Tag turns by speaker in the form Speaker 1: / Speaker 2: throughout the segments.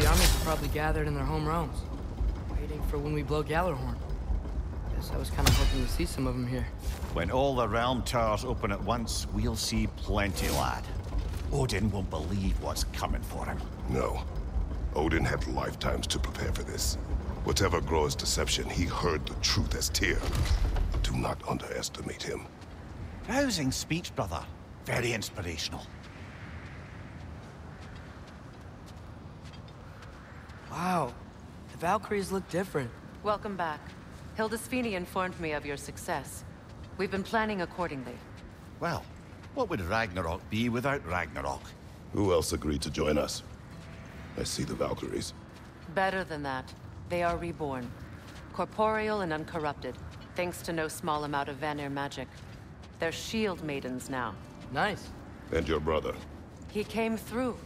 Speaker 1: the armies are probably gathered in their home realms, waiting for when we blow Gjallarhorn. Guess I was kind of hoping to see some of them here.
Speaker 2: When all the realm towers open at once, we'll see plenty, lad. Odin won't believe what's coming for him.
Speaker 3: No. Odin had lifetimes to prepare for this. Whatever Groa's deception, he heard the truth as Tyr. Do not underestimate him.
Speaker 2: Rousing speech, brother. Very inspirational.
Speaker 1: Wow, the Valkyries look different.
Speaker 4: Welcome back. Hildisvini informed me of your success. We've been planning accordingly.
Speaker 2: Well, what would Ragnarok be without Ragnarok?
Speaker 3: Who else agreed to join us? I see the Valkyries.
Speaker 4: Better than that. They are reborn. Corporeal and uncorrupted, thanks to no small amount of Vanir magic. They're shield maidens now.
Speaker 1: Nice.
Speaker 3: And your brother.
Speaker 4: He came through.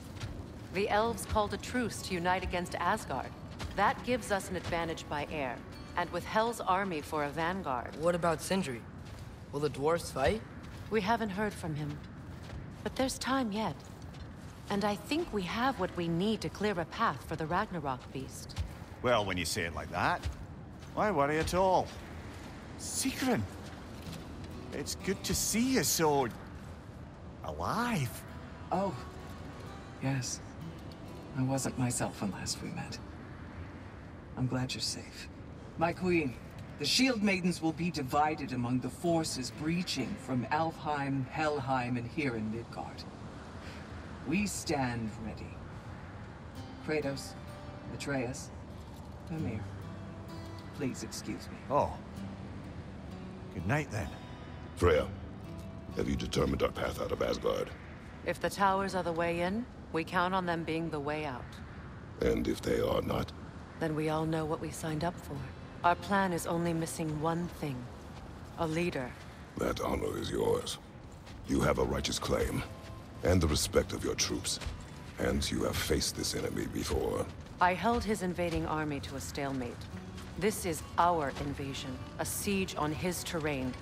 Speaker 4: The elves called a truce to unite against Asgard. That gives us an advantage by air, and with Hell's army for a vanguard.
Speaker 1: What about Sindri? Will the dwarves fight?
Speaker 4: We haven't heard from him. But there's time yet. And I think we have what we need to clear a path for the Ragnarok beast.
Speaker 2: Well, when you say it like that, why worry at all? Sigrun! It's good to see you so... alive.
Speaker 5: Oh, yes. I wasn't myself when last we met. I'm glad you're safe. My queen, the Shield Maidens will be divided among the forces breaching from Alfheim, Helheim, and here in Midgard. We stand ready. Kratos, Atreus, Mimir. Please excuse me.
Speaker 2: Oh. Good night, then.
Speaker 3: Freya, have you determined our path out of Asgard?
Speaker 4: If the towers are the way in, we count on them being the way out.
Speaker 3: And if they are not?
Speaker 4: Then we all know what we signed up for. Our plan is only missing one thing. A leader.
Speaker 3: That honor is yours. You have a righteous claim. And the respect of your troops. And you have faced this enemy before.
Speaker 4: I held his invading army to a stalemate. This is our invasion, a siege on his terrain.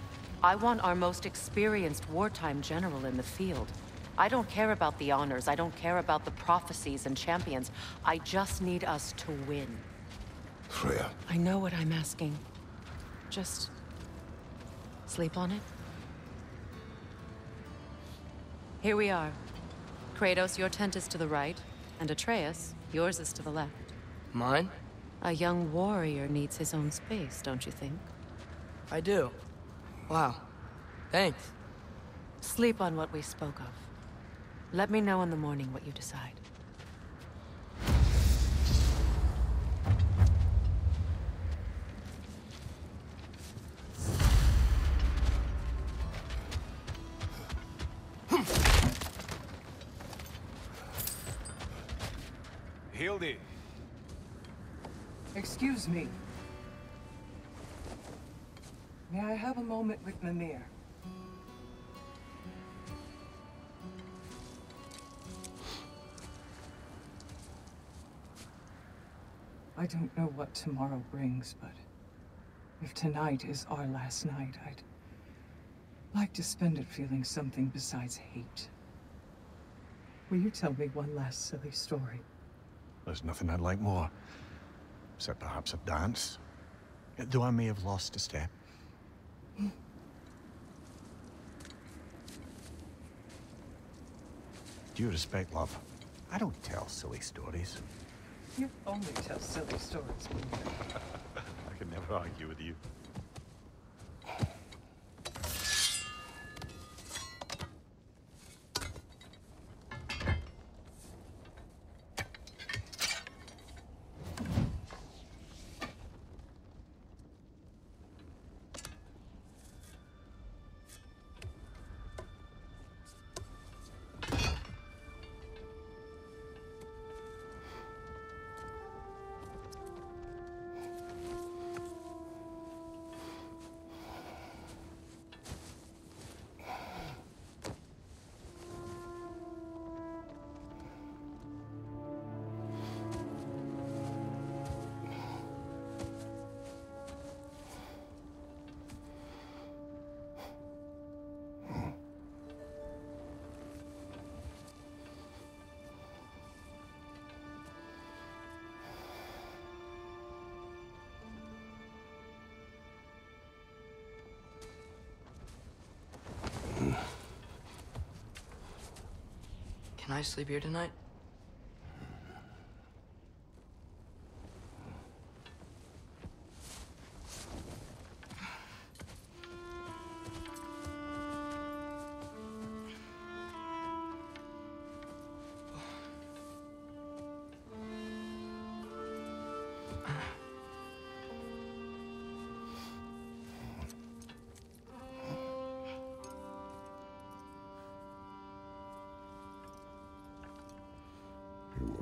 Speaker 4: I want our most experienced wartime general in the field. I don't care about the honors, I don't care about the prophecies and champions. I just need us to win.
Speaker 3: Freya.
Speaker 4: I know what I'm asking. Just... sleep on it? Here we are. Kratos, your tent is to the right, and Atreus, yours is to the left.
Speaker 1: Mine?
Speaker 4: A young warrior needs his own space, don't you think?
Speaker 1: I do. Wow. Thanks.
Speaker 4: Sleep on what we spoke of. Let me know in the morning what you decide.
Speaker 5: Don't know what tomorrow brings, but if tonight is our last night, I'd like to spend it feeling something besides hate. Will you tell me one last silly story?
Speaker 2: There's nothing I'd like more. Except perhaps a dance. Though I may have lost a step. Due respect, love. I don't tell silly stories.
Speaker 5: You only tell silly stories.
Speaker 2: I can never argue with you.
Speaker 1: Can I sleep here tonight?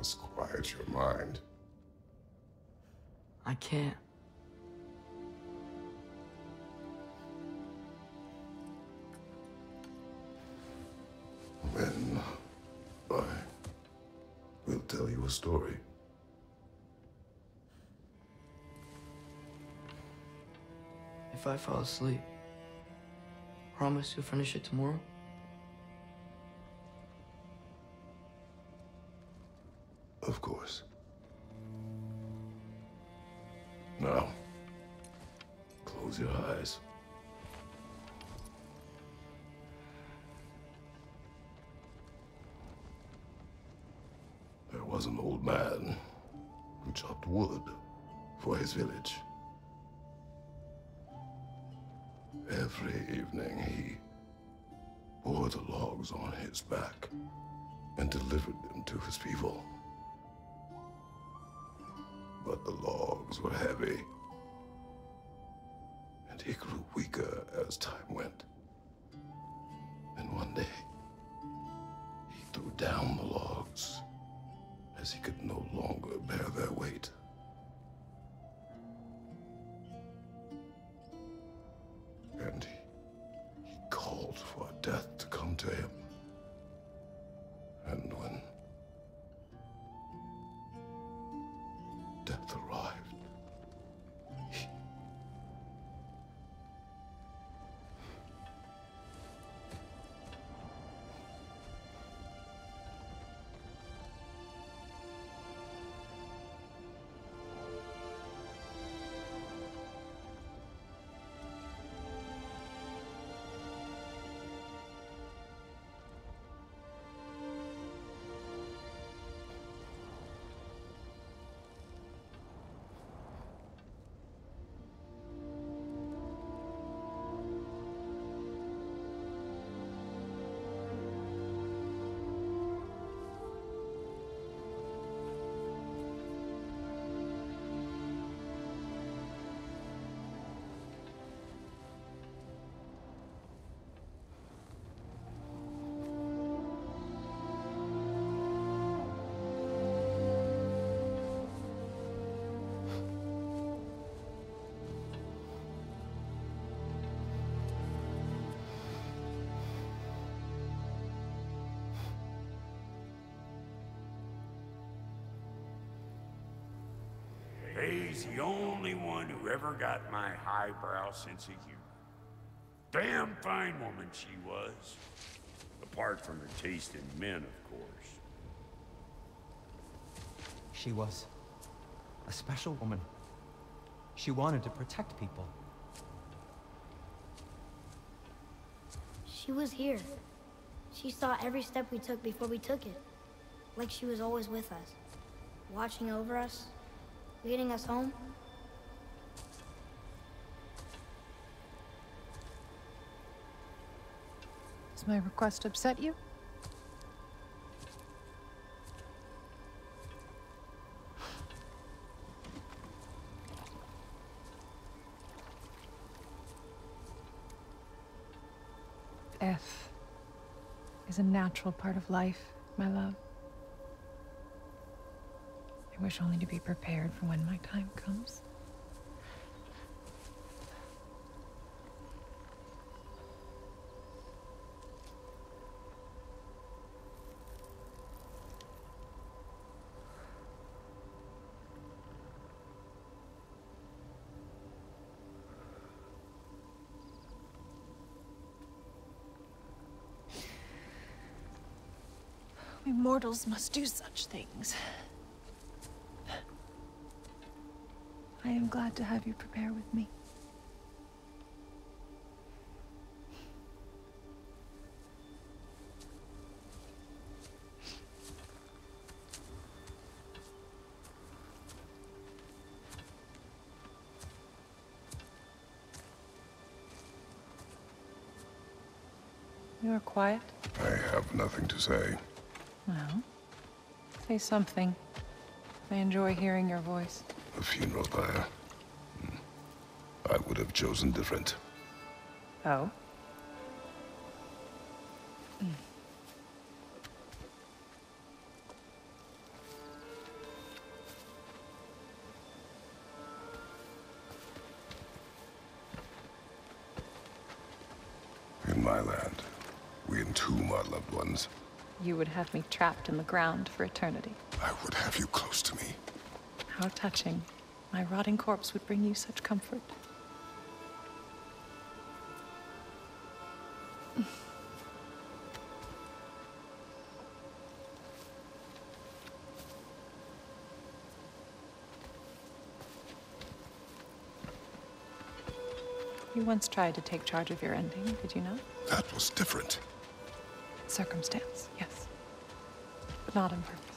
Speaker 3: Quiet your mind.
Speaker 1: I can't.
Speaker 3: Then I will tell you a story.
Speaker 1: If I fall asleep, promise you'll finish it tomorrow?
Speaker 3: Man who chopped wood for his village. Every evening he bore the logs on his back and delivered them to his people. But the logs were heavy,
Speaker 6: He's the only one who ever got my highbrow sense of humor. Damn fine woman she was. Apart from her taste in men, of course.
Speaker 7: She was a special woman. She wanted to protect people.
Speaker 8: She was here. She saw every step we took before we took it. Like she was always with us. Watching over us. Leading us home.
Speaker 9: Does my request upset you? Death is a natural part of life, my love. Wish only to be prepared for when my time comes. We mortals must do such things. I am glad to have you prepare with me. You are quiet?
Speaker 3: I have nothing to say.
Speaker 9: Well, say something. I enjoy hearing your voice.
Speaker 3: A funeral pyre. Hmm. I would have chosen different.
Speaker 9: Oh?
Speaker 3: In my land, we entomb our loved ones.
Speaker 9: You would have me trapped in the ground for eternity.
Speaker 3: I would have you close to me.
Speaker 9: How touching. My rotting corpse would bring you such comfort. You once tried to take charge of your ending, did you not?
Speaker 3: That was different.
Speaker 9: Circumstance, yes. But not on purpose.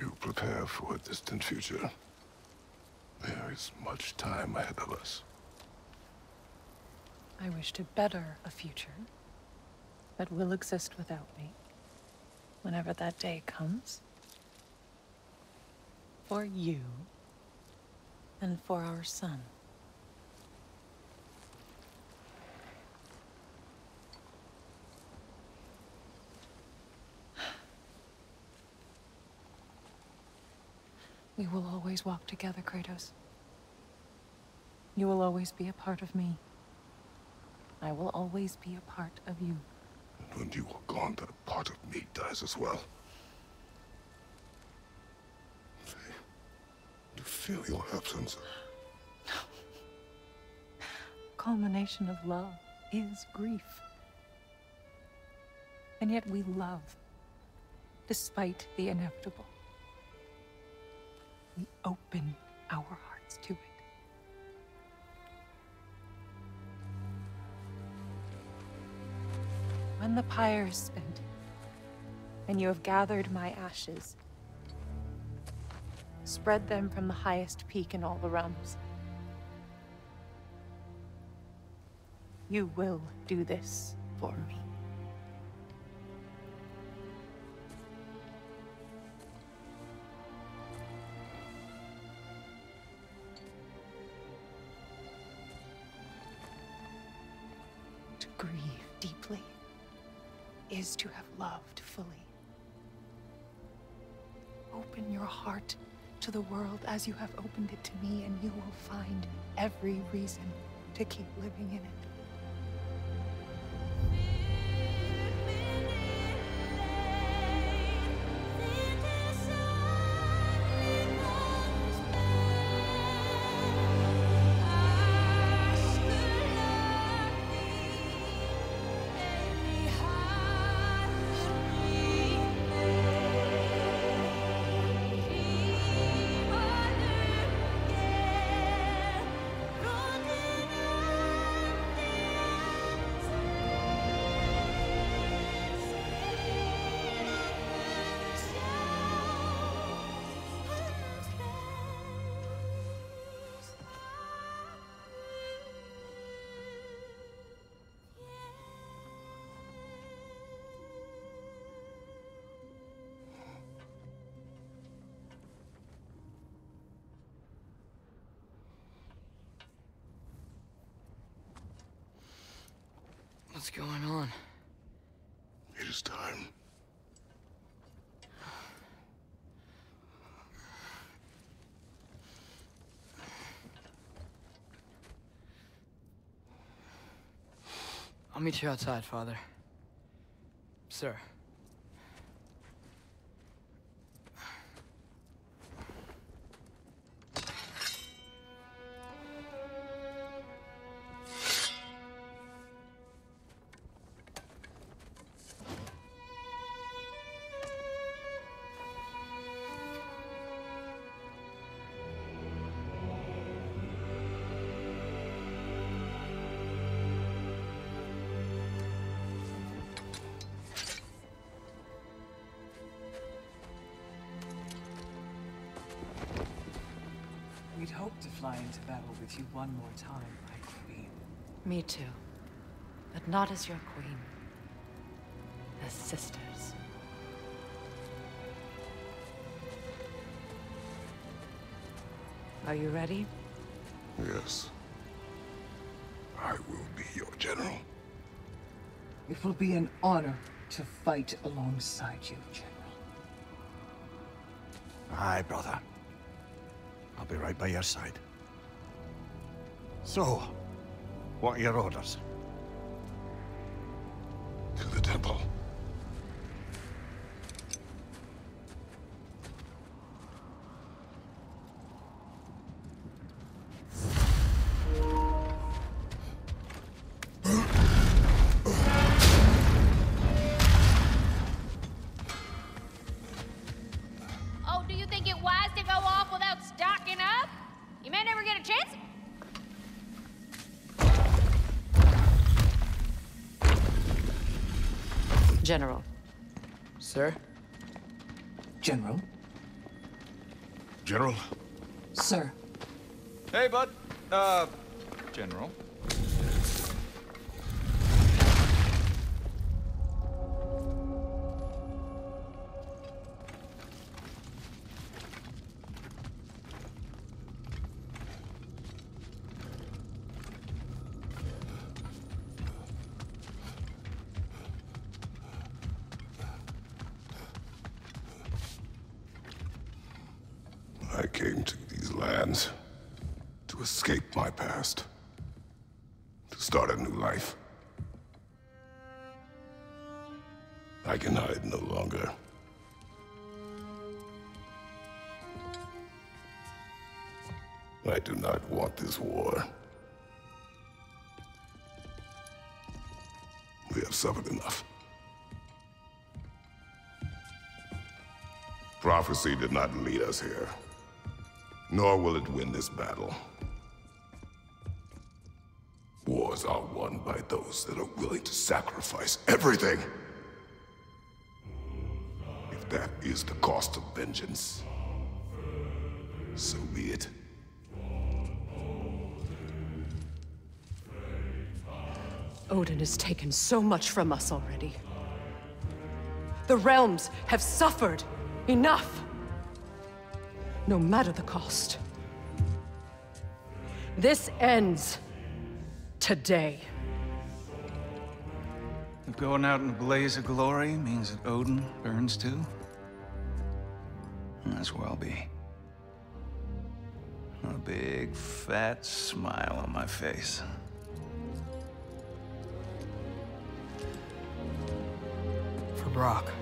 Speaker 3: You prepare for a distant future. There is much time ahead of us.
Speaker 9: I wish to better a future that will exist without me. Whenever that day comes. For you. And for our son. We will always walk together, Kratos. You will always be a part of me. I will always be a part of you.
Speaker 3: And when you are gone, that part of me dies as well. Faye, you feel your absence.
Speaker 9: Culmination of love is grief. And yet we love, despite the inevitable. We open our hearts to it. When the pyre is spent, and you have gathered my ashes, spread them from the highest peak in all the realms. You will do this for me. Is to have loved fully. Open your heart to the world as you have opened it to me, and you will find every reason to keep living in it.
Speaker 1: What's going on?
Speaker 3: It is time.
Speaker 1: I'll meet you outside, Father. Sir.
Speaker 4: Me too. But not as your queen. As sisters. Are you ready?
Speaker 3: Yes. I will be your general.
Speaker 5: It will be an honor to fight alongside you, General.
Speaker 10: Aye, brother. I'll be right by your side. So, what are your orders?
Speaker 4: General.
Speaker 1: Sir?
Speaker 5: General?
Speaker 3: General?
Speaker 5: Sir.
Speaker 10: Hey, bud. Uh, General.
Speaker 3: War. We have suffered enough. Prophecy did not lead us here, nor will it win this battle. Wars are won by those that are willing to sacrifice everything. If that is the cost of vengeance,
Speaker 4: Odin has taken so much from us already. The realms have suffered enough. No matter the cost. This ends today.
Speaker 11: If going out in a blaze of glory means that Odin burns too, that's where I'll be. A big, fat smile on my face.
Speaker 1: Brok.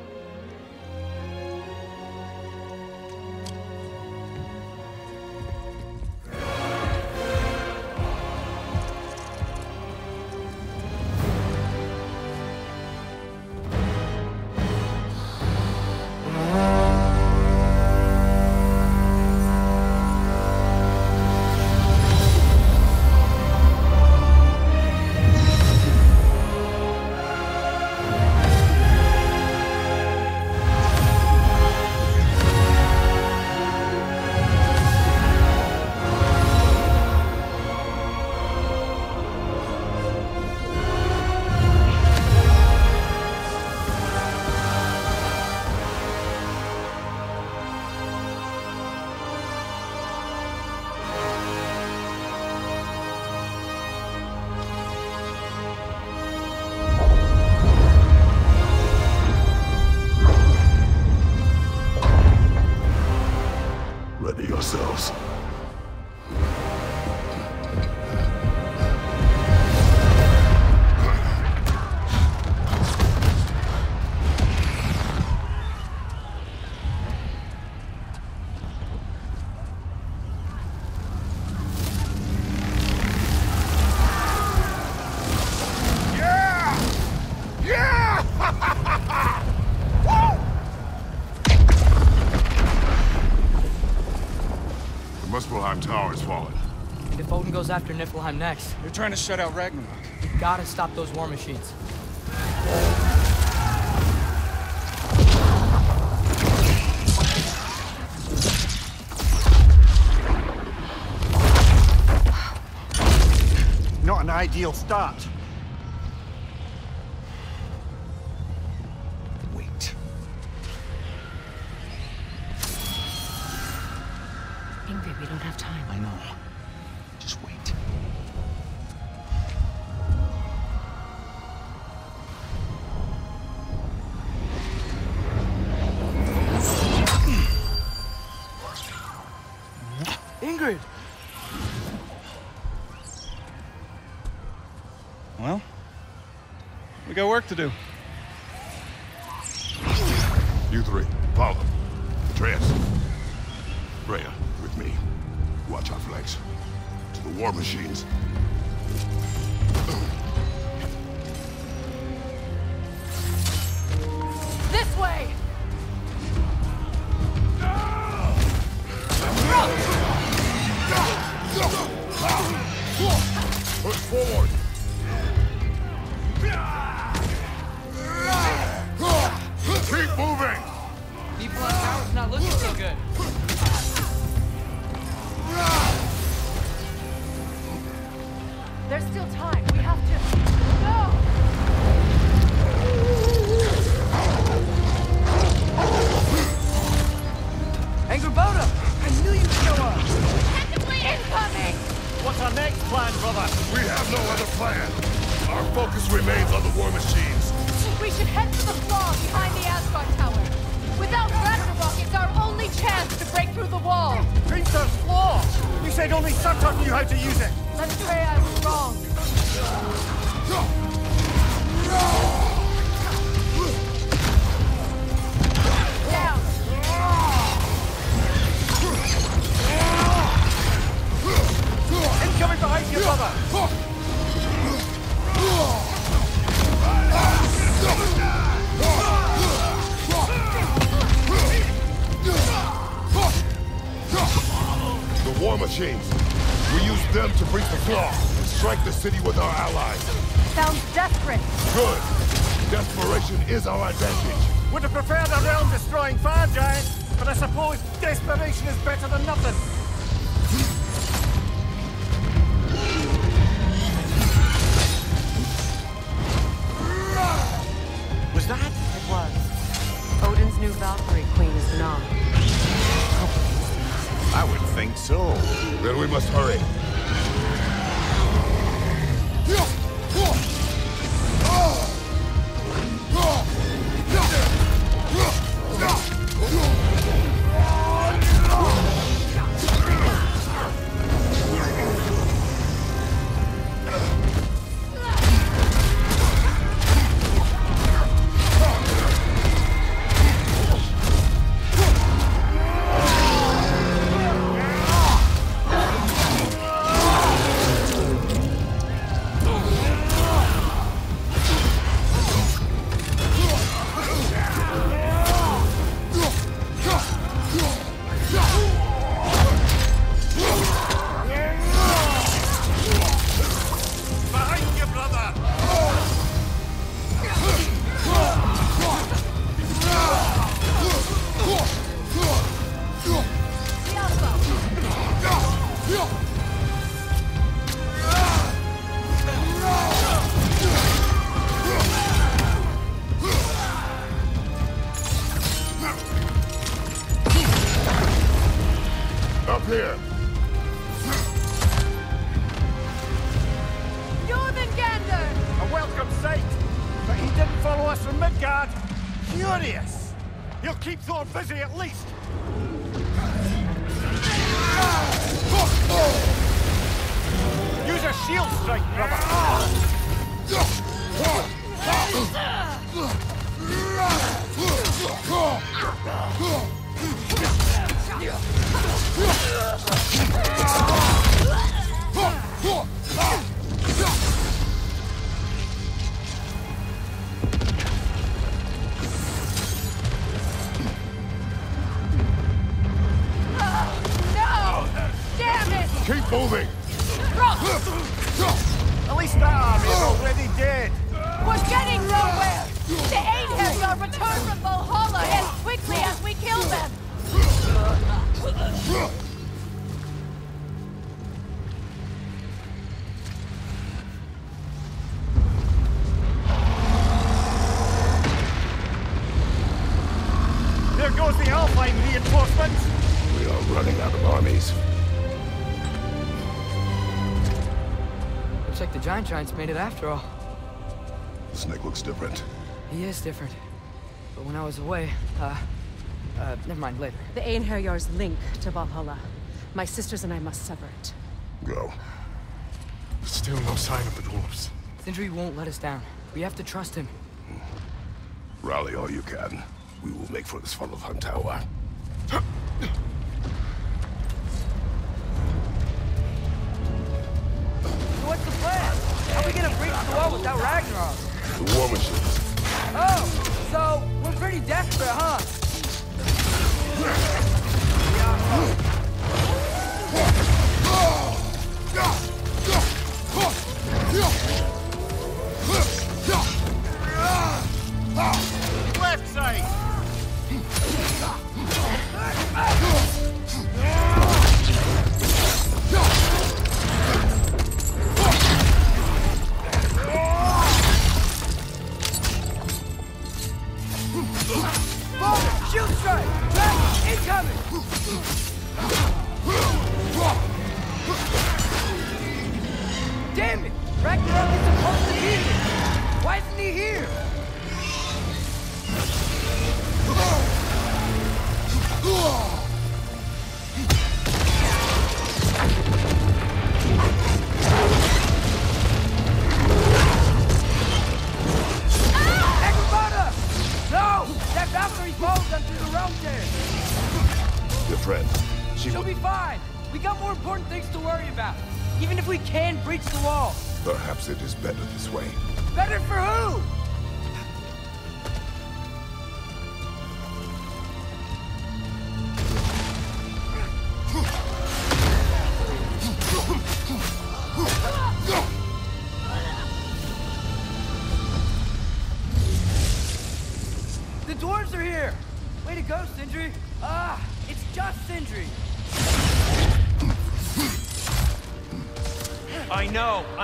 Speaker 1: Niflheim next.
Speaker 11: They're trying to shut out Ragnarok.
Speaker 1: We gotta stop those war machines.
Speaker 12: Not
Speaker 13: an ideal start. work to do.
Speaker 12: not looking so good.
Speaker 14: here!
Speaker 15: Jörmungandr!
Speaker 16: A welcome sight! But he didn't follow us from Midgard! Curious! He'll keep Thor busy at least! Use a shield strike, brother!
Speaker 3: Yeah. Made it after all.
Speaker 1: The snake looks different.
Speaker 3: He is different. But when I was away, uh... Uh, never mind, later.
Speaker 4: The Einherjar's link to Valhalla. My sisters and I must sever it.
Speaker 1: Go.
Speaker 17: Still no sign of the dwarves.
Speaker 3: Sindri won't let us down. We have to trust him.
Speaker 1: Rally all you can. We will make for this Vanaheim tower.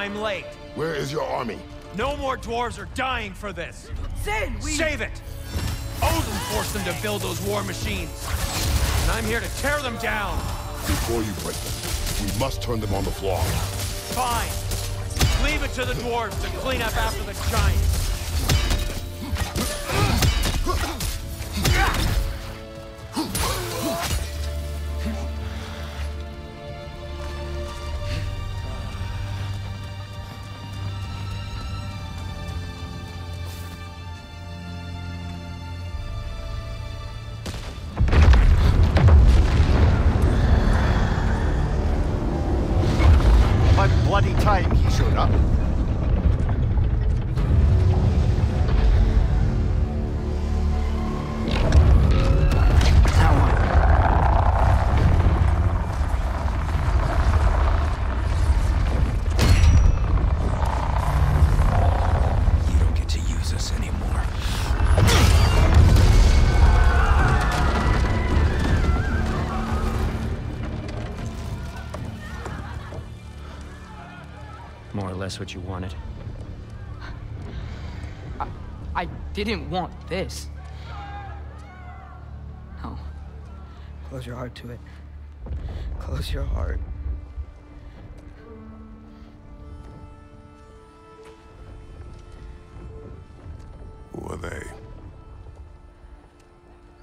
Speaker 12: I'm late.
Speaker 1: Where is your army?
Speaker 12: No more dwarves are dying for this.
Speaker 3: Sin, we...
Speaker 12: Save it! Odin forced them to build those war machines. And I'm here to tear them down.
Speaker 1: Before you break them, we must turn them on the floor.
Speaker 12: Fine. Leave it to the dwarves to clean up after the giants. More or less what you wanted.
Speaker 3: I didn't want this. No. Close your heart to it. Close your heart.
Speaker 1: Who are they?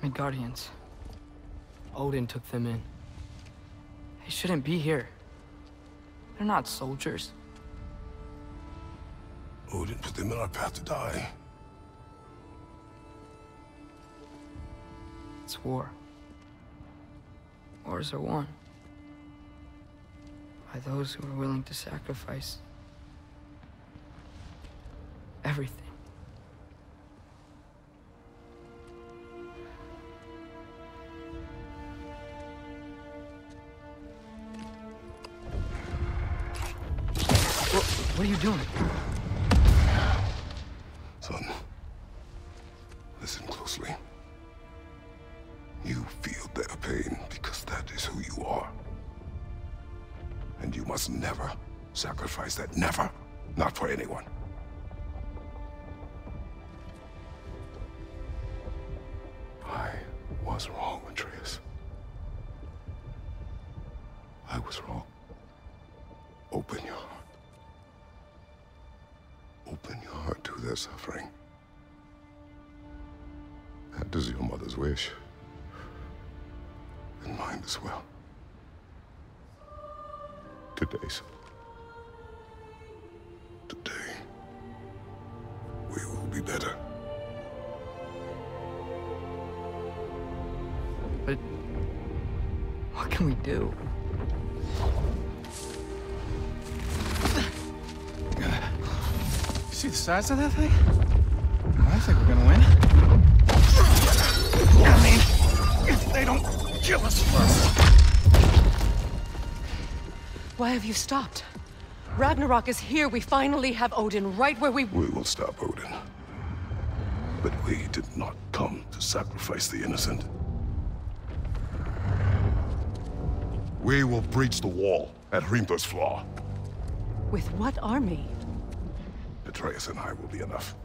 Speaker 3: Midgardians. Odin took them in. They shouldn't be here. They're not soldiers.
Speaker 1: Odin put them in our path to die.
Speaker 3: It's war. Wars are won. By those who are willing to sacrifice everything. What, what are you doing?
Speaker 1: Never. Not for anyone.
Speaker 11: Size of that thing? I think we're gonna win. I mean, if they don't kill us first.
Speaker 4: Why have you stopped? Ragnarok is here. We finally have Odin right where we...
Speaker 3: We will stop Odin. But we did not come to sacrifice the innocent. We will breach the wall at Hrimthur's Flaw.
Speaker 4: With what army?
Speaker 3: Atreus and I will be enough.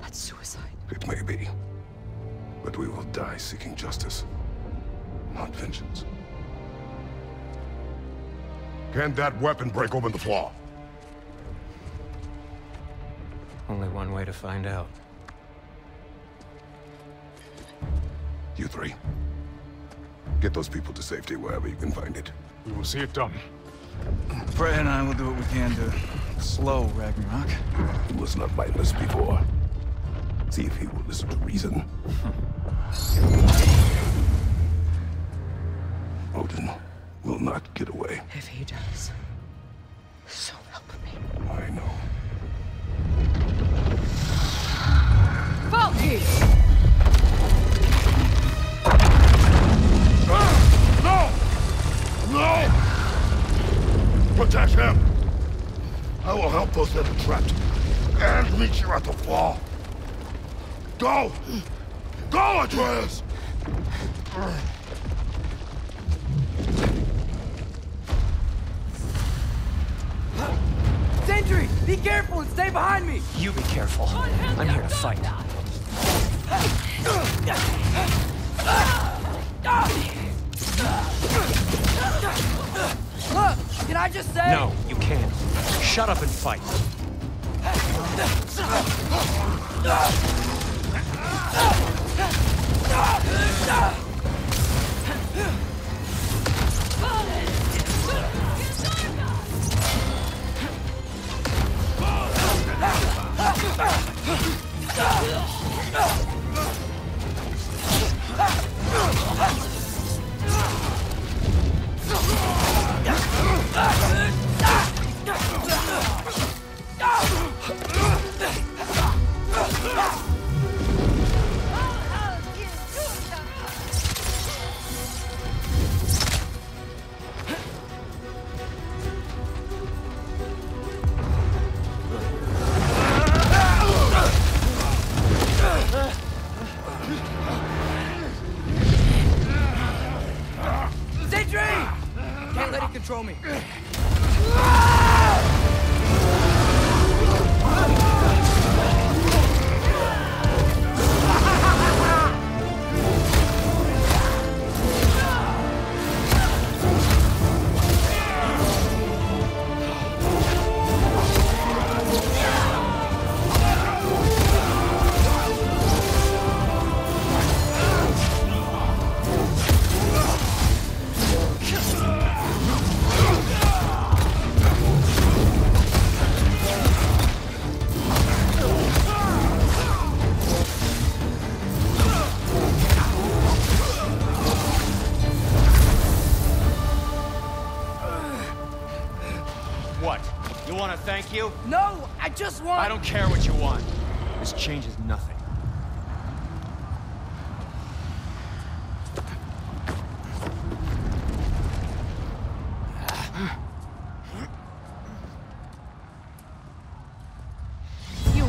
Speaker 4: That's suicide.
Speaker 3: It may be. But we will die seeking justice, not vengeance. Can that weapon break open the flaw?
Speaker 12: Only one way to find out.
Speaker 3: You three. Get those people to safety wherever you can find it.
Speaker 17: We will see it done.
Speaker 11: Freya and I will do what we can to slow Ragnarok.
Speaker 3: He was not mindless before. See if he will listen to reason. Odin will not get away.
Speaker 4: If he does,
Speaker 3: Go! Go, Atreus!
Speaker 1: Sentry! Be careful and stay behind me!
Speaker 12: You be careful. I'm here to fight.
Speaker 1: Look! Can I just say?
Speaker 12: No, you can't. Shut up and fight.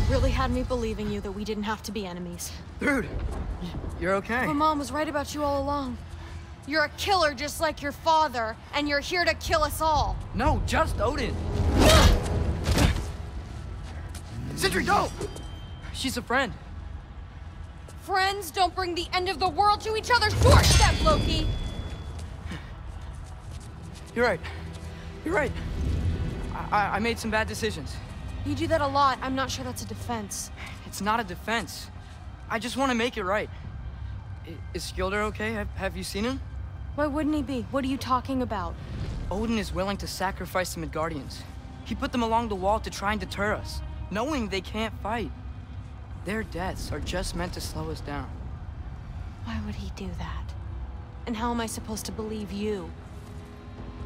Speaker 18: Really had me believing you that we didn't have to be enemies.
Speaker 1: Dude, you're okay.
Speaker 18: My mom was right about you all along. You're a killer just like your father, and you're here to kill us all.
Speaker 1: No, just Odin. Sentry, no! She's a friend.
Speaker 18: friends don't bring the end of the world to each other's doorstep, Loki!
Speaker 1: You're right. You're right. I, I, I made some bad decisions.
Speaker 18: You do that a lot. I'm not sure that's a defense.
Speaker 1: It's not a defense. I just want to make it right. I, is Skilder okay? Have, have you seen him?
Speaker 18: Why wouldn't he be? What are you talking about?
Speaker 1: Odin is willing to sacrifice the Midgardians. He put them along the wall to try and deter us, knowing they can't fight. Their deaths are just meant to slow us down.
Speaker 18: Why would he do that? And how am I supposed to believe you?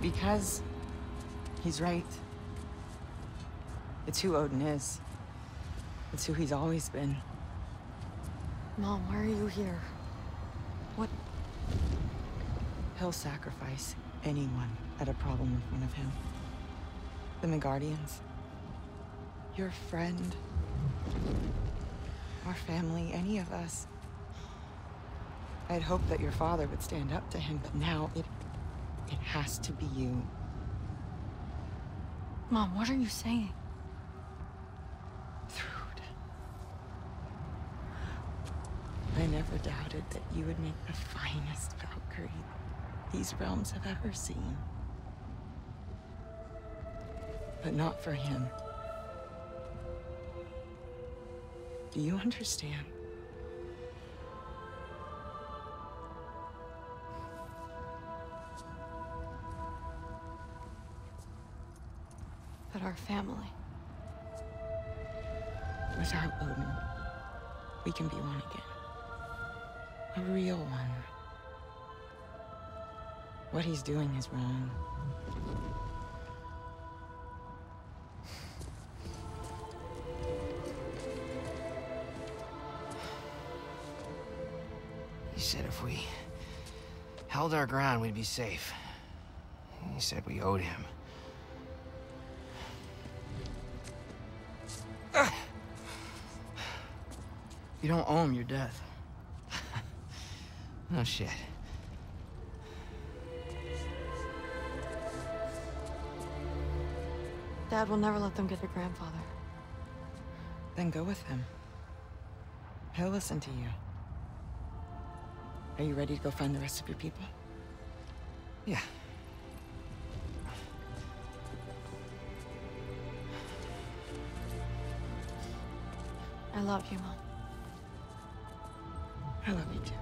Speaker 19: Because he's right. It's who Odin is. It's who he's always been.
Speaker 18: Mom, why are you here? What?
Speaker 19: He'll sacrifice anyone at a problem in front of him. The Midgardians. Your friend. Our family, any of us. I'd hoped that your father would stand up to him, but now it... it has to be you.
Speaker 18: Mom, what are you saying?
Speaker 19: I never doubted that you would make the finest Valkyrie these realms have ever seen. But not for him. Do you understand?
Speaker 18: But our family.
Speaker 19: Without Odin, we can be one again. A real one. What he's doing is wrong.
Speaker 20: He said if we held our ground, we'd be safe. He said we owed him.
Speaker 1: You don't owe him your death.
Speaker 20: No shit.
Speaker 18: Dad will never let them get their grandfather.
Speaker 19: Then go with him. He'll listen to you. Are you ready to go find the rest of your people?
Speaker 20: Yeah.
Speaker 18: I love you, Mom.
Speaker 19: I love you too.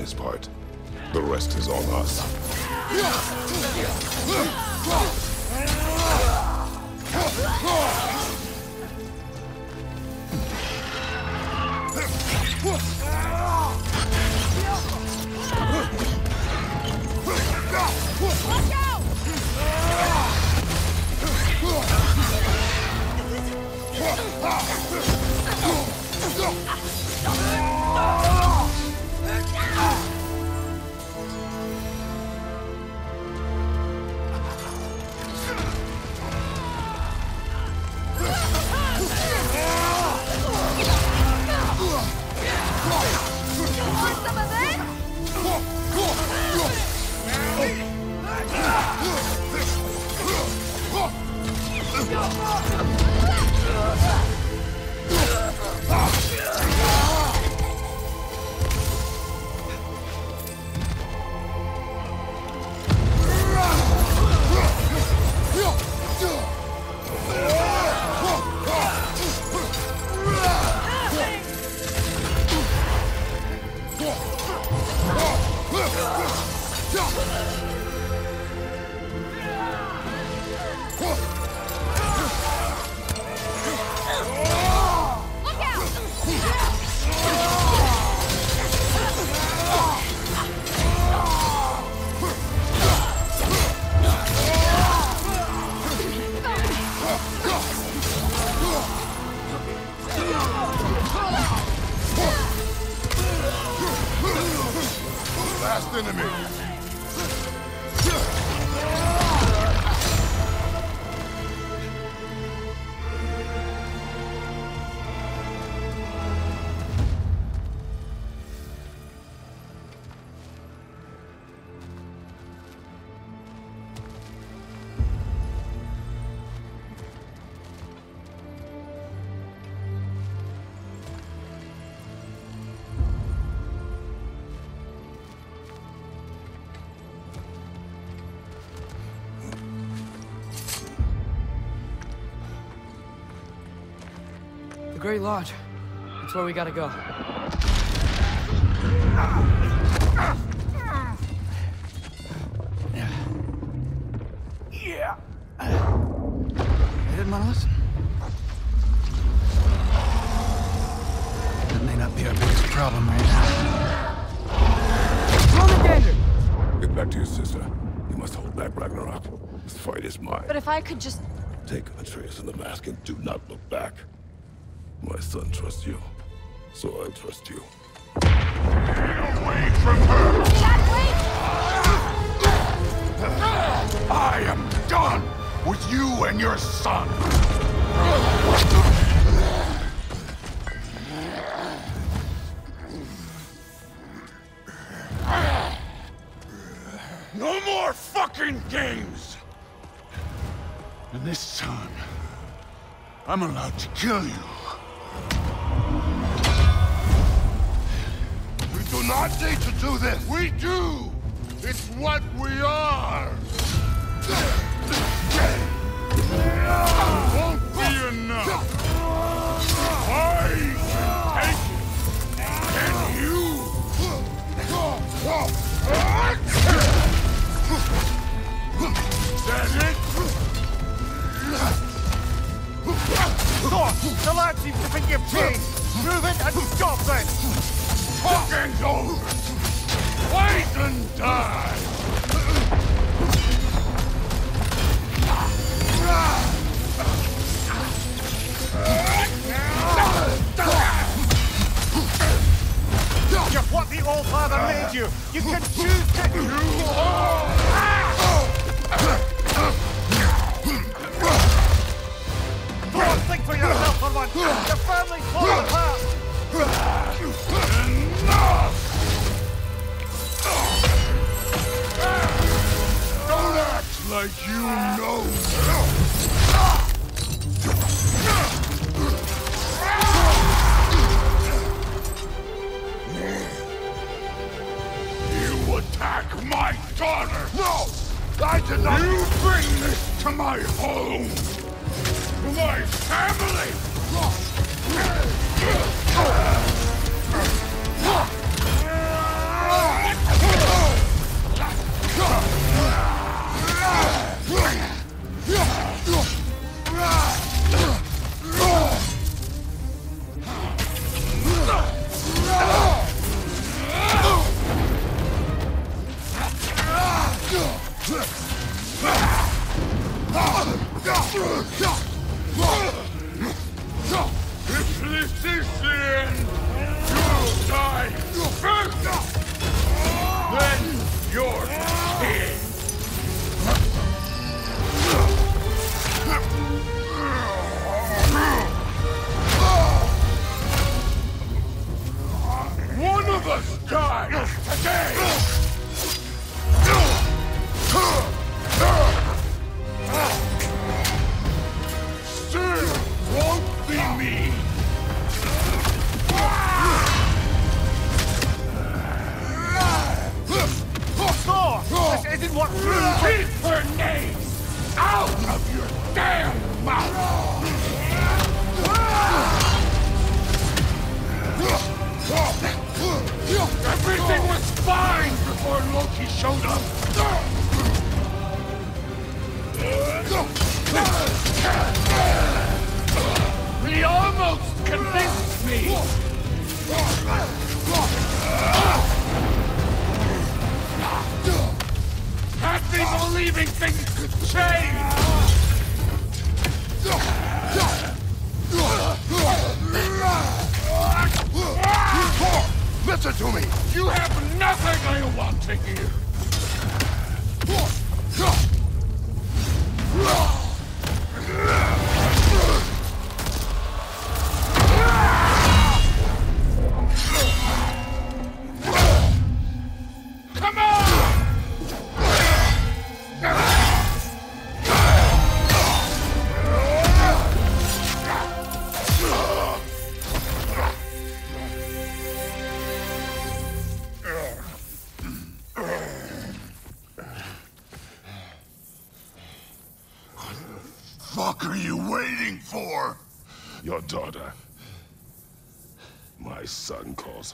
Speaker 3: His part. The rest is on us.
Speaker 1: Great Lodge. That's where we gotta go.
Speaker 11: Yeah. You didn't want to listen? That may not be our biggest problem right now.
Speaker 3: Get back to your sister. You must hold back Ragnarok. This fight is mine.
Speaker 18: But if I could just...
Speaker 3: Take Atreus and the mask and do not look back. My son trusts you, so I trust you.
Speaker 16: Away from her! Dad,
Speaker 3: I am done with you and your son!
Speaker 13: No more fucking games! And this time, I'm allowed to kill you.
Speaker 3: Do this!
Speaker 13: We do! It's what we are! Won't be enough! I can take it! Can you? That it?
Speaker 12: Thor, the lad seems to think you've changed. Move it and stop it.
Speaker 13: Talking's over! Wait and die!
Speaker 12: You're what the All-Father made you. You can choose to... Thor, think for yourself for once. Your family's falling apart.
Speaker 13: like you know. You attack my daughter! No! I did not- You
Speaker 21: bring this
Speaker 22: to
Speaker 13: my home! To
Speaker 23: my family!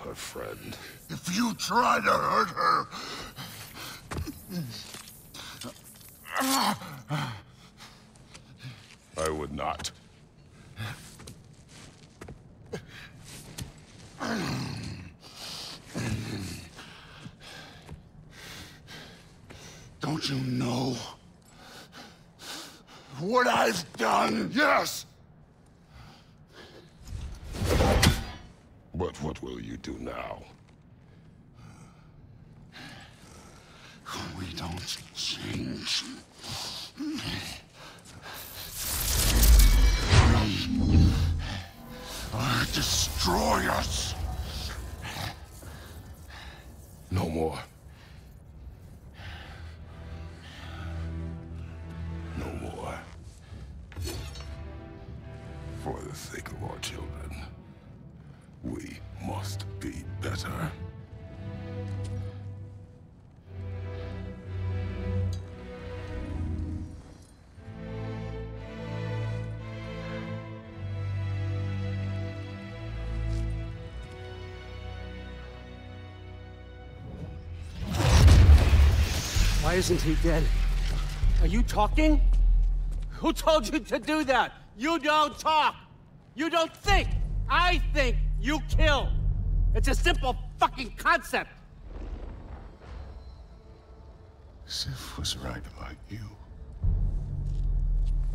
Speaker 23: Her friend.
Speaker 22: If you try to hurt her...
Speaker 23: I would not.
Speaker 22: Don't you know what I've done?
Speaker 23: Yes! But what will you do now?
Speaker 22: We don't change. Destroy us.
Speaker 23: No more.
Speaker 21: Isn't he dead? Are you talking? Who told you to do that? You don't talk! You don't think! I think you kill! It's a simple fucking concept!
Speaker 22: Sif was right about you.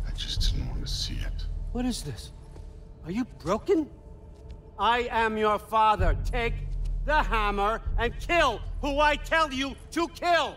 Speaker 22: I just didn't want to see it.
Speaker 21: What is this? Are you broken? I am your father. Take the hammer and kill who I tell you to kill!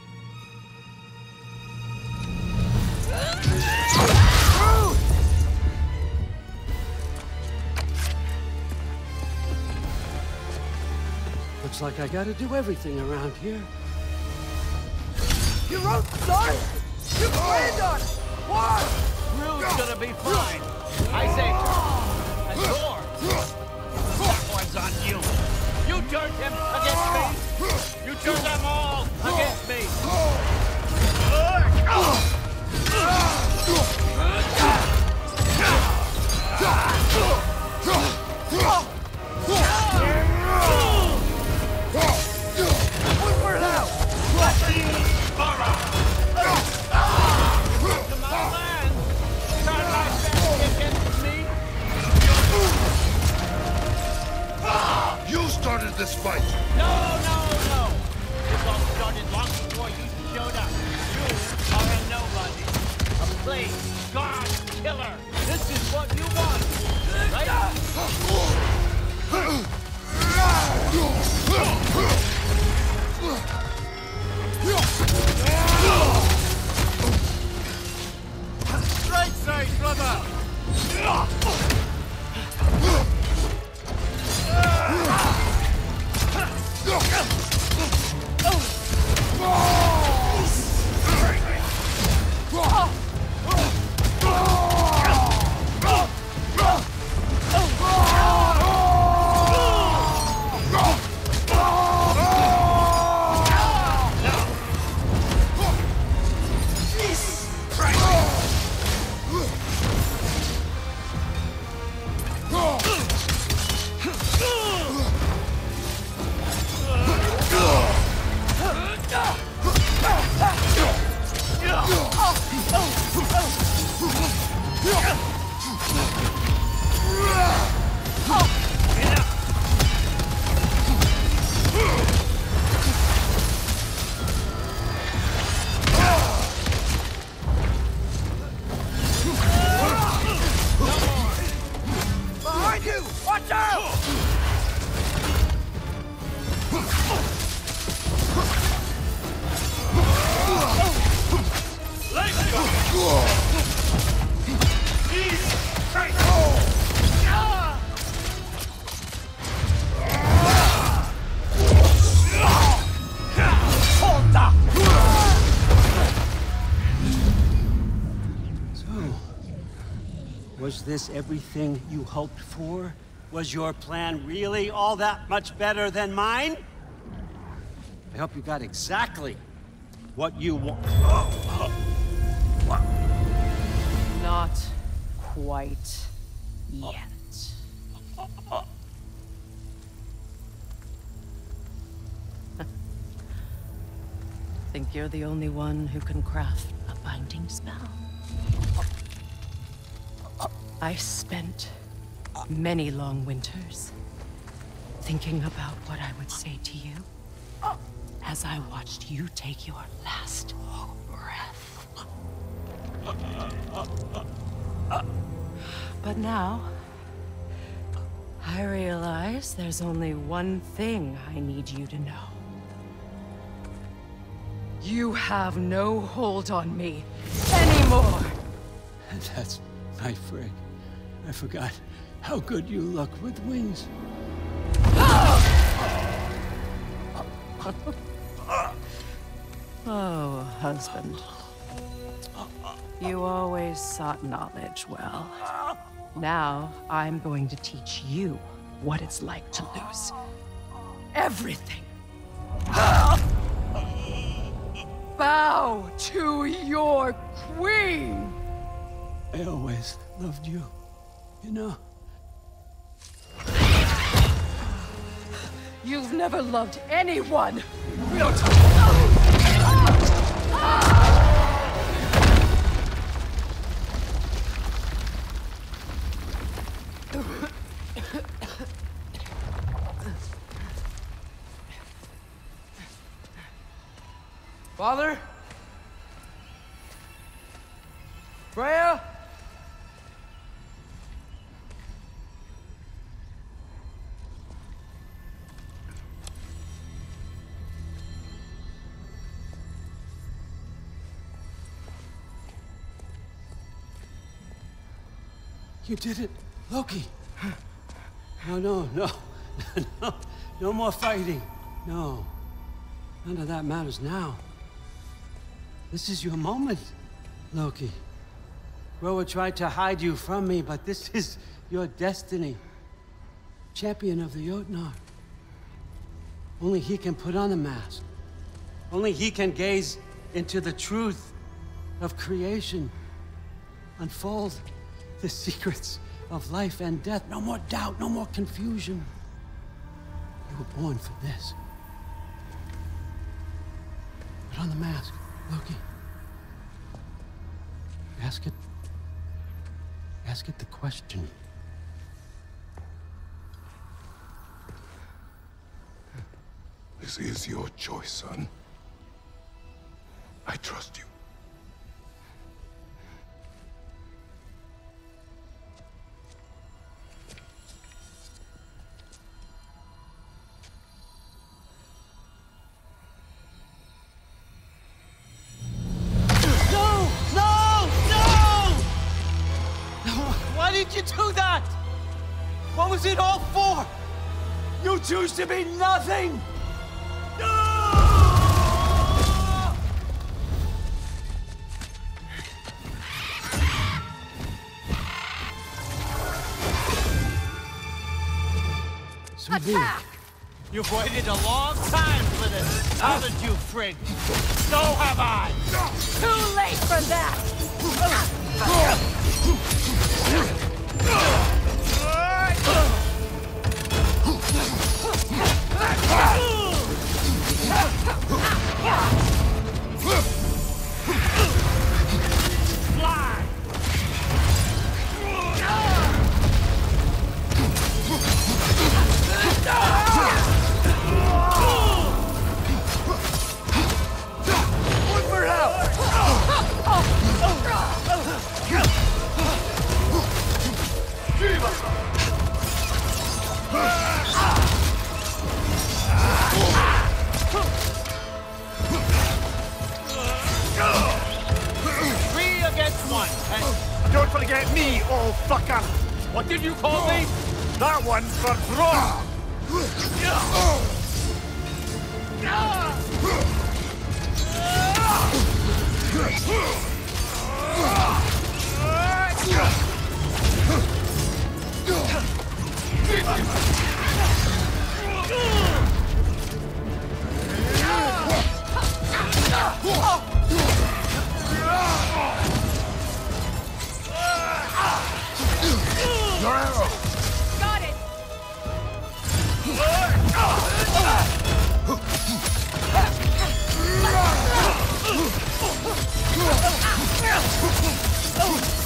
Speaker 24: Looks like I gotta do everything around here.
Speaker 25: You wrote son! You oh. planned on it! What?
Speaker 12: Thrúd's gonna be fine. I saved her. And Thor. That one's on you. You turned him against me. You turned them all against me.
Speaker 23: You this
Speaker 24: everything you hoped for? Was your plan really all that much better than mine? I hope you got exactly what you want.
Speaker 4: Not quite yet. Think you're the only one who can craft many long winters thinking about what I would say to you as I watched you take your last breath. But now, I realize there's only one thing I need you to know. You have no hold on me anymore.
Speaker 24: And that's my friend. I forgot how good you look with wings.
Speaker 4: Oh, husband. You always sought knowledge well. Now, I'm going to teach you what it's like to lose everything. Bow to your queen!
Speaker 24: I always loved you, you know.
Speaker 4: You've never loved anyone!
Speaker 1: Father?
Speaker 24: You did it, Loki. No, no, no, no, no more fighting. No, none of that matters now. This is your moment, Loki. Groa tried to hide you from me, but this is your destiny. Champion of the Jotnar. Only he can put on the mask. Only he can gaze into the truth of creation. Unfold the secrets of life and death. No more doubt, no more confusion. You were born for this. Put on the mask, Loki. Ask it. Ask it the question.
Speaker 23: This is your choice, son. I trust you.
Speaker 24: Was it all for? You choose to be nothing!
Speaker 12: Attack! You've waited a long time for this, haven't you, Frigg? So have I!
Speaker 10: Too late for that!
Speaker 12: Fly! One, and
Speaker 2: Don't forget me, old fucker!
Speaker 12: what did you call me?
Speaker 2: That one's for Thrawn!
Speaker 23: Your arrow!
Speaker 10: Got it!
Speaker 12: You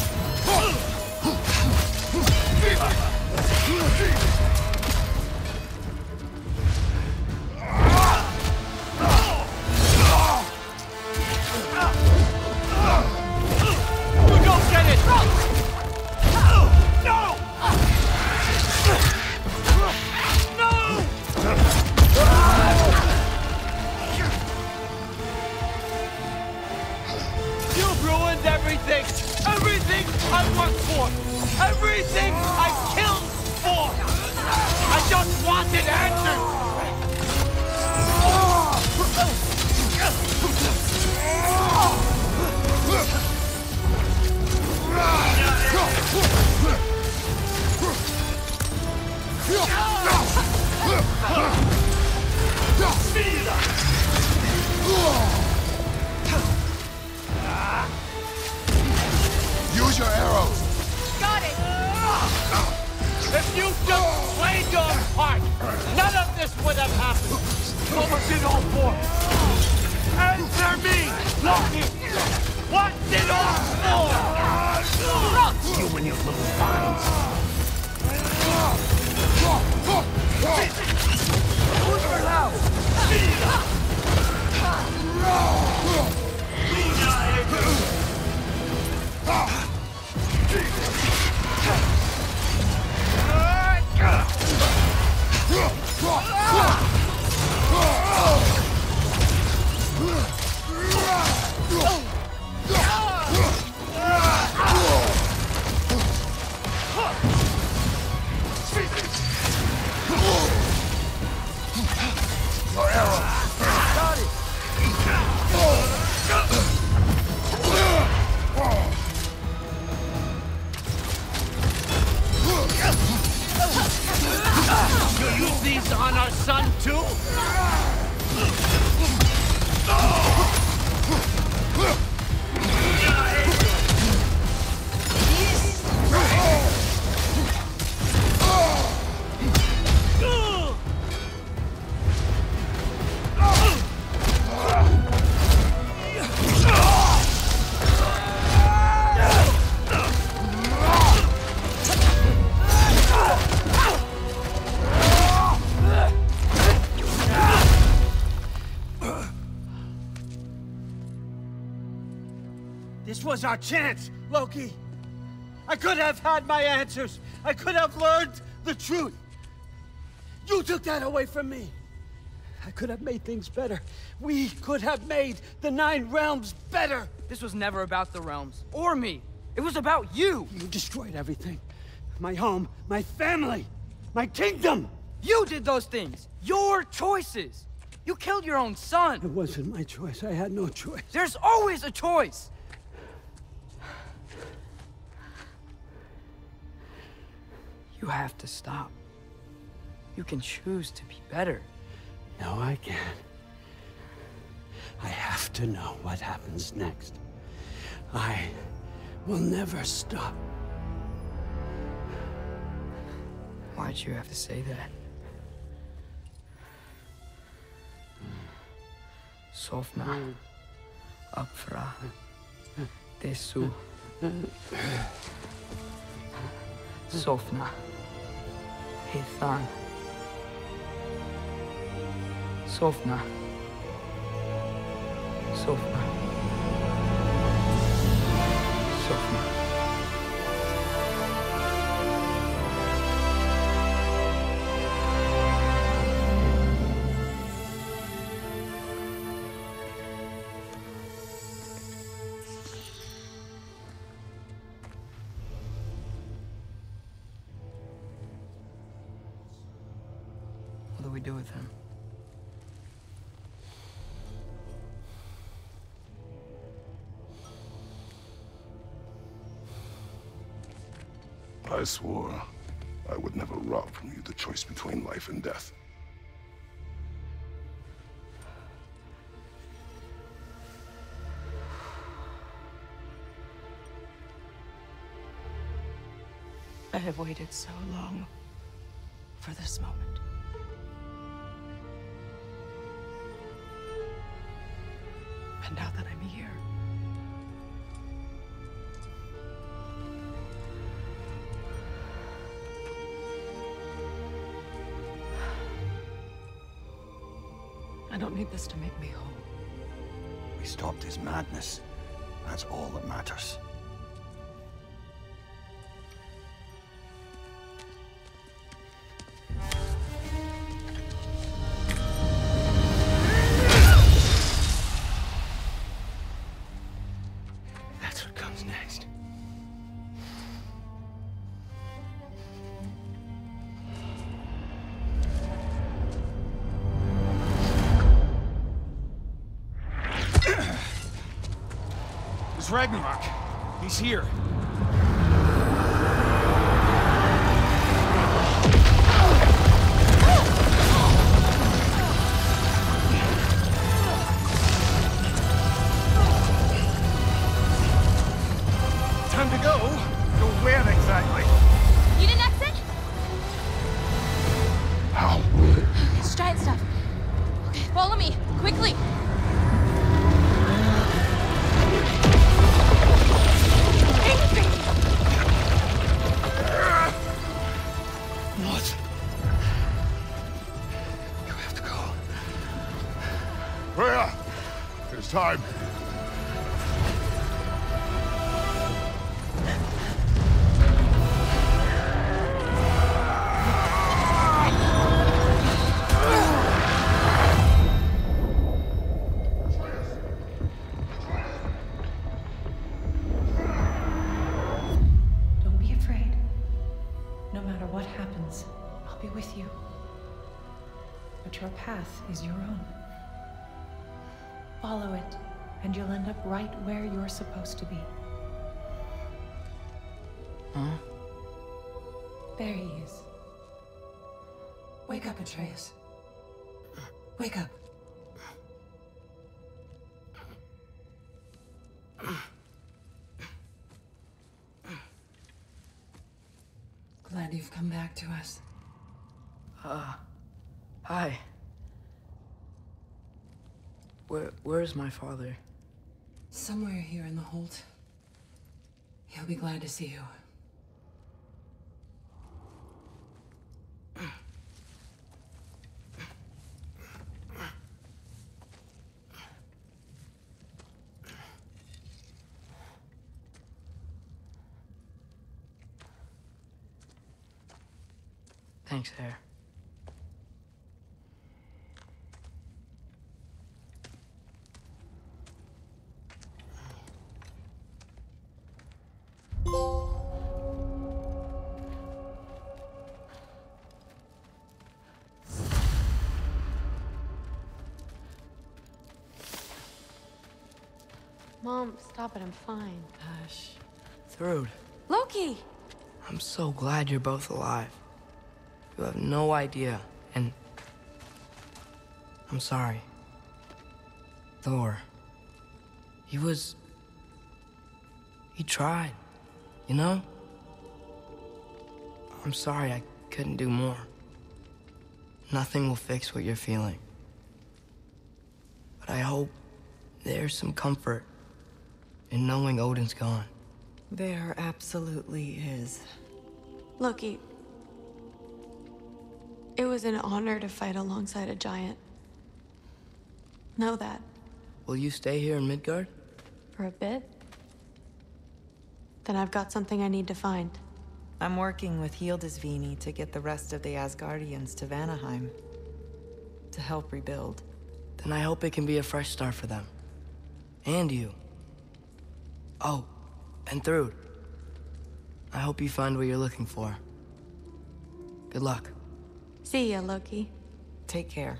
Speaker 12: was
Speaker 24: our chance, Loki. I could have had my answers. I could have learned the truth. You took that away from me. I could have made things better. We could have made the Nine Realms better.
Speaker 1: This was never about the realms, or me. It was about you!
Speaker 24: You destroyed everything. My home, my family, my kingdom!
Speaker 1: You did those things! Your choices! You killed your own son!
Speaker 24: It wasn't my choice. I had no choice.
Speaker 1: There's always a choice! You have to stop. You can choose to be better.
Speaker 24: No, I can't. I have to know what happens next. I will never stop.
Speaker 1: Why'd you have to say that? Sofna. Apfra. Desu. Sofna. Hithan. Sofna. Sofna. Sofna.
Speaker 3: Swore I would never rob from you the choice between life and death.
Speaker 9: I have waited so long for this moment. To make me whole.
Speaker 2: We stopped his madness. That's all that matters.
Speaker 13: Ragnarok. He's here.
Speaker 2: Where
Speaker 9: you're supposed to be.
Speaker 1: Huh?
Speaker 9: There he is. Wake up, Atreus. Wake up. Glad you've come back to us.
Speaker 1: Uh, hi. Where, where's my father?
Speaker 9: Somewhere here in the Holt. He'll be glad to see you.
Speaker 1: Thanks, Hare.
Speaker 18: Mom, stop it. I'm fine.
Speaker 1: Hush. Thrúd,
Speaker 18: Loki!
Speaker 1: I'm so glad you're both alive. You have no idea, and I'm sorry. Thor, he was. He tried, you know? I'm sorry I couldn't do more. Nothing will fix what you're feeling. But I hope there's some comfort in knowing Odin's gone.
Speaker 4: There absolutely is.
Speaker 18: Loki. It was an honor to fight alongside a giant. Know that.
Speaker 1: Will you stay here in Midgard?
Speaker 18: For a bit? Then I've got something I need to find.
Speaker 4: I'm working with Hildisvini to get the rest of the Asgardians to Vanaheim. To help rebuild.
Speaker 1: Then I hope it can be a fresh start for them. And you. Oh, and Thrúd. I hope you find what you're looking for. Good luck.
Speaker 18: See ya, Loki.
Speaker 4: Take care.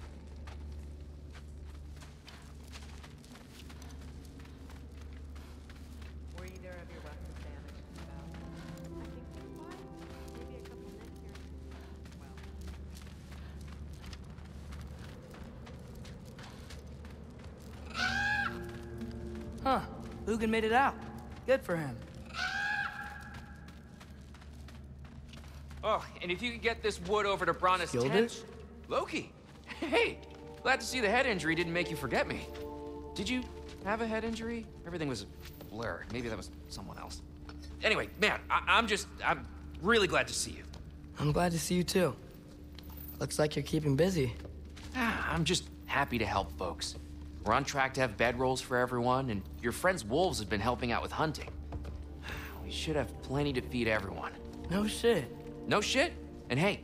Speaker 4: Ah!
Speaker 1: Huh. Lugan made it out. Good for him.
Speaker 20: Oh, and if you could get this wood over to Brana's tent.
Speaker 1: it?
Speaker 20: Loki! Hey! Glad to see the head injury didn't make you forget me. Did you have a head injury? Everything was a blur. Maybe that was someone else. Anyway, man, I I'm just. I'm really glad to see you.
Speaker 1: I'm glad to see you too. Looks like you're keeping busy.
Speaker 20: Ah, I'm just happy to help folks. We're on track to have bedrolls for everyone, and your friend's wolves have been helping out with hunting. We should have plenty to feed everyone.
Speaker 1: No shit.
Speaker 20: No shit? And hey,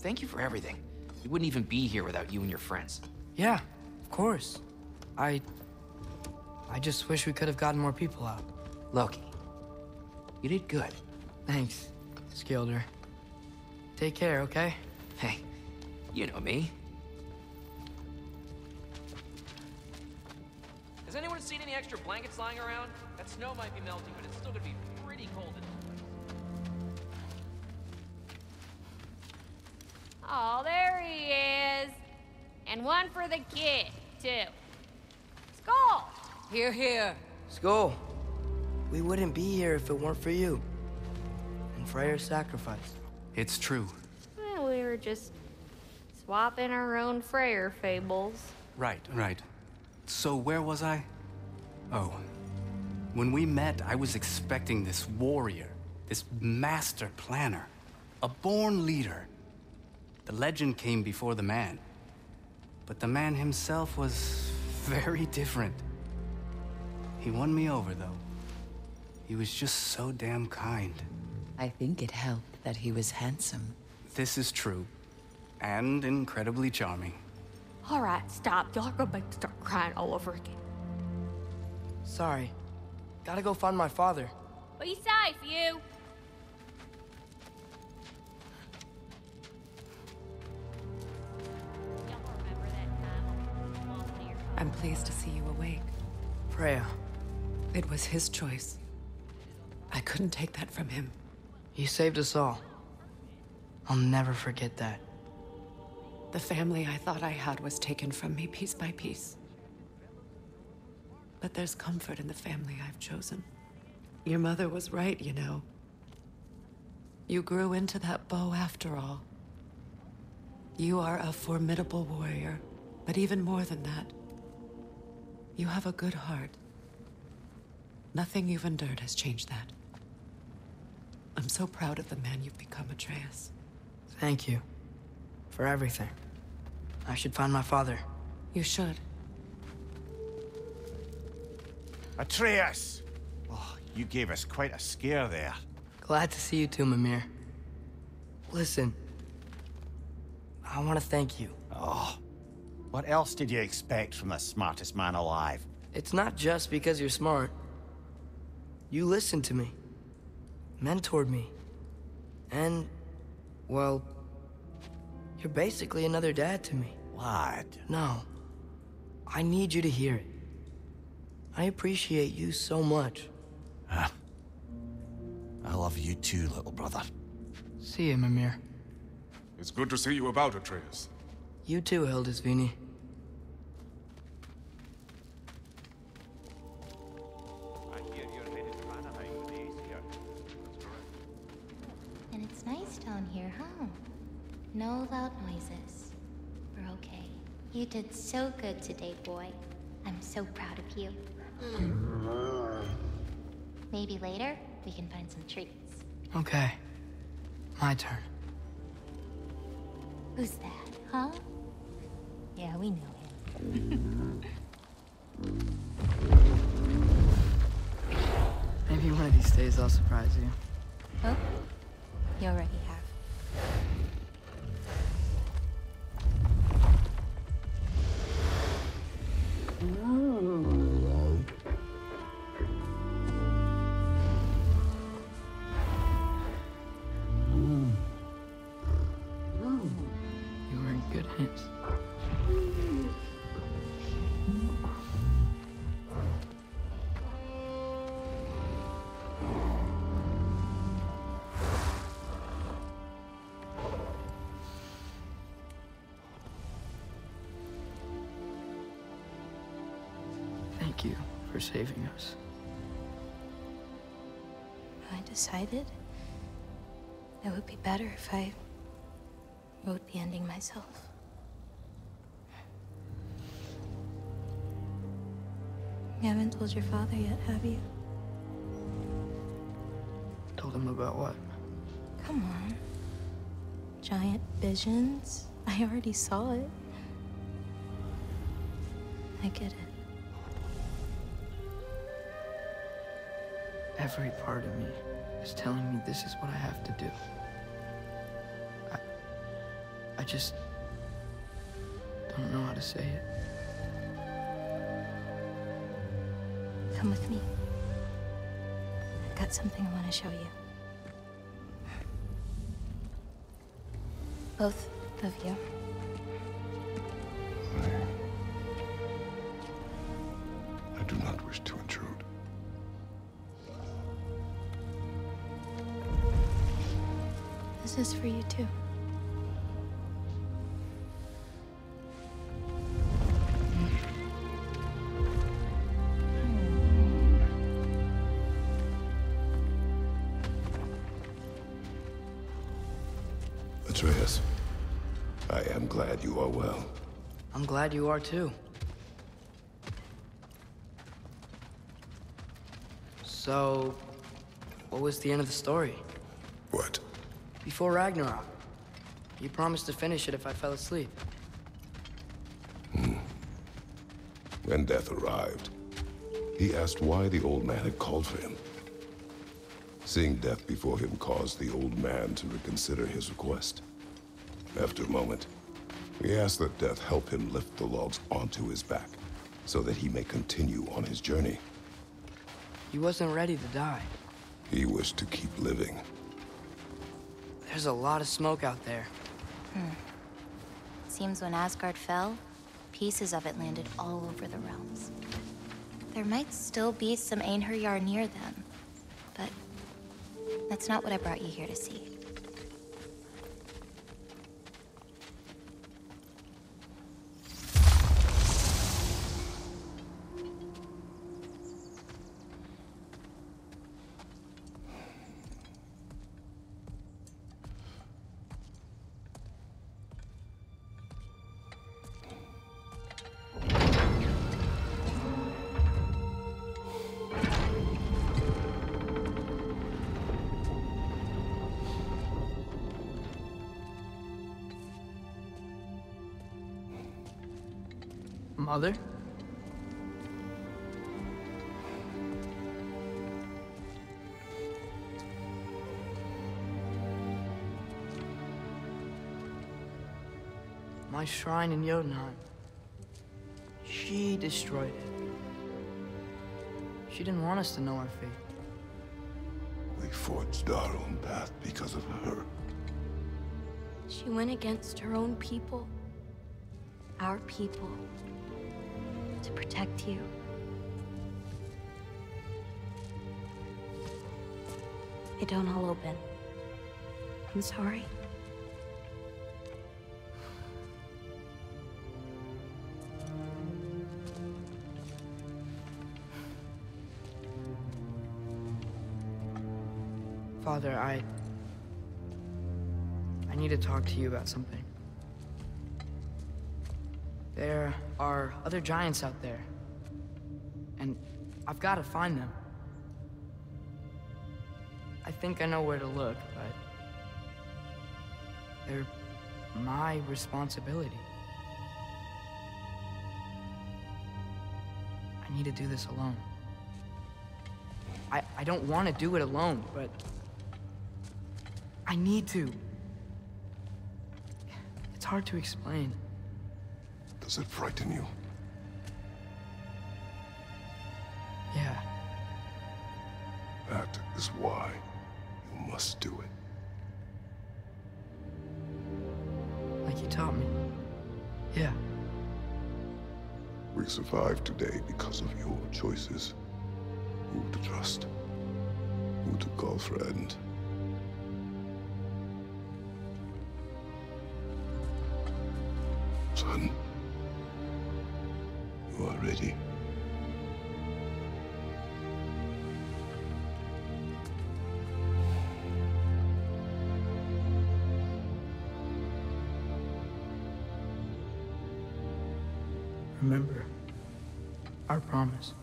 Speaker 20: thank you for everything. We wouldn't even be here without you and your friends.
Speaker 1: Yeah, of course. I. I just wish we could have gotten more people out.
Speaker 20: Loki, you did good.
Speaker 1: Thanks, Skilder. Take care, okay?
Speaker 20: Hey, you know me. Seen any extra blankets lying around? That snow might be melting, but it's still gonna be pretty cold in
Speaker 10: Oh, there he is. And one for the kid, too. Skull!
Speaker 4: Here, here.
Speaker 1: Skull. We wouldn't be here if it weren't for you. And Freyr's sacrifice.
Speaker 20: It's true.
Speaker 10: Well, we were just swapping our own Freyr fables.
Speaker 11: Right, right. So where was I? Oh. When we met, I was expecting this warrior, this master planner, a born leader. The legend came before the man. But the man himself was very different. He won me over, though. He was just so damn kind.
Speaker 4: I think it helped that he was handsome.
Speaker 11: This is true. And incredibly charming.
Speaker 18: All right, stop. Y'all are gonna make me start crying all over again.
Speaker 1: Sorry. Gotta go find my father.
Speaker 10: Be safe, you.
Speaker 4: I'm pleased to see you awake.
Speaker 1: Freya.
Speaker 4: It was his choice. I couldn't take that from him.
Speaker 1: He saved us all. I'll never forget that.
Speaker 4: The family I thought I had was taken from me piece by piece. But there's comfort in the family I've chosen. Your mother was right, you know. You grew into that bow after all. You are a formidable warrior, but even more than that, you have a good heart. Nothing you've endured has changed that. I'm so proud of the man you've become, Atreus.
Speaker 1: Thank you. For everything. I should find my father.
Speaker 4: You should.
Speaker 2: Atreus! Oh, you gave us quite a scare there.
Speaker 1: Glad to see you too, Mimir. Listen, I want to thank you.
Speaker 2: Oh, what else did you expect from the smartest man alive?
Speaker 1: It's not just because you're smart. You listened to me, mentored me, and, well, you're basically another dad to me.
Speaker 2: What?
Speaker 1: No. I need you to hear it. I appreciate you so much.
Speaker 2: Huh. I love you too, little brother.
Speaker 1: See you, Mimir.
Speaker 17: It's good to see you about, Atreus.
Speaker 1: You too, Hildisvini.
Speaker 26: And it's nice down here, huh? No loud noises. We're okay. You did so good today, boy. I'm so proud of you. Maybe later, we can find some treats.
Speaker 1: Okay. My turn.
Speaker 26: Who's that, huh? Yeah, we know him.
Speaker 1: Maybe one of these days I'll surprise you.
Speaker 26: oh, you already have.
Speaker 1: You Thank you for saving us.
Speaker 26: I decided it would be better if I wrote the ending myself. You haven't told your father yet, have you?
Speaker 1: Told him about what?
Speaker 26: Come on. Giant visions? I already saw it. I get it.
Speaker 1: Every part of me is telling me this is what I have to do. I, I just don't know how to say it.
Speaker 26: Come with me. I've got something I want to show you. Both of you. For you too.
Speaker 3: Atreus, I am glad you are well.
Speaker 1: I'm glad you are too. So, what was the end of the story? Before Ragnarok. You promised to finish it if I fell asleep. Hmm.
Speaker 3: When death arrived, he asked why the old man had called for him. Seeing death before him caused the old man to reconsider his request. After a moment, he asked that death help him lift the logs onto his back, so that he may continue on his journey.
Speaker 1: He wasn't ready to die.
Speaker 3: He wished to keep living.
Speaker 1: There's a lot of smoke out there.
Speaker 26: Hmm. Seems when Asgard fell, pieces of it landed all over the realms. There might still be some Einherjar near them, but that's not what I brought you here to see.
Speaker 1: Mother? my shrine in Jotunheim. She destroyed it. She didn't want us to know our fate.
Speaker 3: We forged our own path because of her.
Speaker 26: She went against her own people. Our people. Protect you. It don't all open. I'm sorry.
Speaker 1: Father, I... I need to talk to you about something. Other giants out there. And I've got to find them. I think I know where to look, but... They're my responsibility. I need to do this alone. I, I don't want to do it alone, but... I need to. It's hard to explain.
Speaker 3: Does it frighten you? Choices. Who to trust. Who to call friend. Son. You are ready.
Speaker 1: Remember our promise.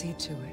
Speaker 9: See to it.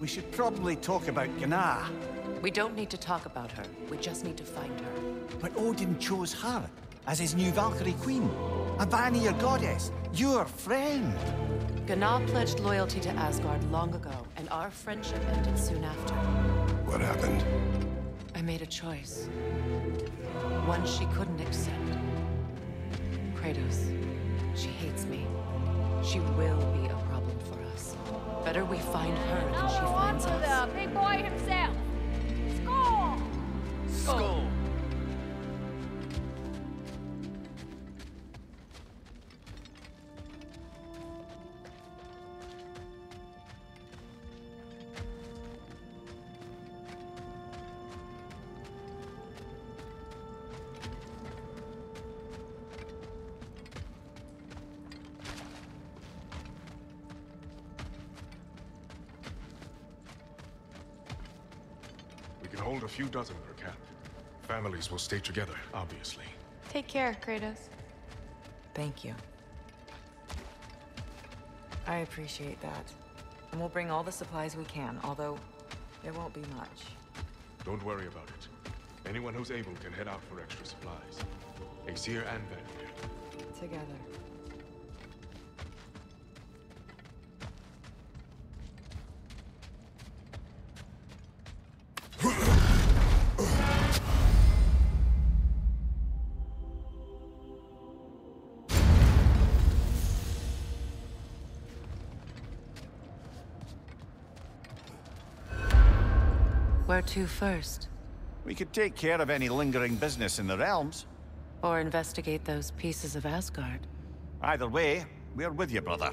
Speaker 2: We should probably talk about Gná.
Speaker 4: We don't need to talk about her. We just need to find her.
Speaker 2: But Odin chose her as his new Valkyrie queen. A Vanir goddess, your friend.
Speaker 4: Gná pledged loyalty to Asgard long ago, and our friendship ended soon after.
Speaker 23: What happened?
Speaker 4: I made a choice. One she couldn't accept. Kratos. She hates me. She will be Better we find her than she finds
Speaker 10: for
Speaker 4: us.
Speaker 10: the big boy himself. Score!
Speaker 20: Skull.
Speaker 17: We can hold a few dozen per camp. Families will stay together, obviously.
Speaker 18: Take care, Kratos.
Speaker 19: Thank you. I appreciate that. And we'll bring all the supplies we can, although there won't be much.
Speaker 17: Don't worry about it. Anyone who's able can head out for extra supplies. Aesir and Vanir.
Speaker 19: Together.
Speaker 4: Where to first?
Speaker 2: We could take care of any lingering business in the realms.
Speaker 4: Or investigate those pieces of Asgard?
Speaker 2: Either way, we're with you, brother.